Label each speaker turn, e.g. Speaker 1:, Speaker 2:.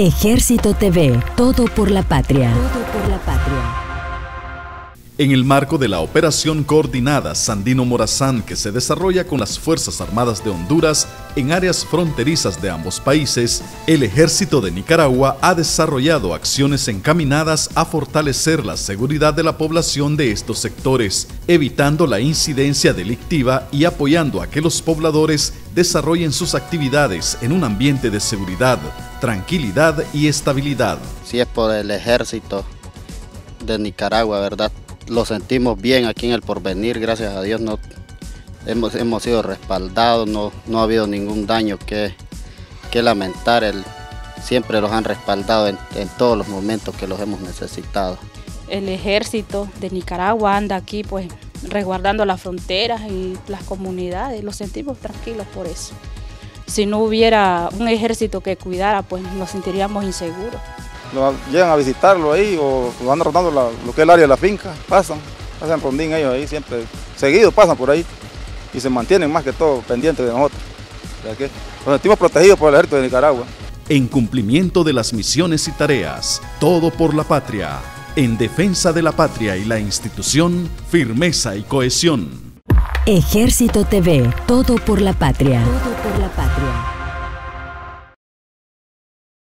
Speaker 1: Ejército TV, todo por la patria. Todo por la patria.
Speaker 2: En el marco de la operación coordinada Sandino Morazán que se desarrolla con las Fuerzas Armadas de Honduras en áreas fronterizas de ambos países, el Ejército de Nicaragua ha desarrollado acciones encaminadas a fortalecer la seguridad de la población de estos sectores, evitando la incidencia delictiva y apoyando a que los pobladores desarrollen sus actividades en un ambiente de seguridad, tranquilidad y estabilidad.
Speaker 3: Si es por el ejército de Nicaragua, ¿verdad? Lo sentimos bien aquí en el porvenir, gracias a Dios no, hemos, hemos sido respaldados, no, no ha habido ningún daño que, que lamentar, el, siempre los han respaldado en, en todos los momentos que los hemos necesitado.
Speaker 4: El ejército de Nicaragua anda aquí pues resguardando las fronteras y las comunidades, los sentimos tranquilos por eso. Si no hubiera un ejército que cuidara, pues nos sentiríamos inseguros
Speaker 5: llegan a visitarlo ahí o van rotando lo que es el área de la finca, pasan, pasan rondín ellos ahí siempre, seguidos pasan por ahí y se mantienen más que todo pendientes de nosotros. que nos sentimos protegidos por el ejército de Nicaragua.
Speaker 2: En cumplimiento de las misiones y tareas, todo por la patria, en defensa de la patria y la institución, firmeza y cohesión.
Speaker 1: Ejército TV, todo por la patria. Todo por la patria.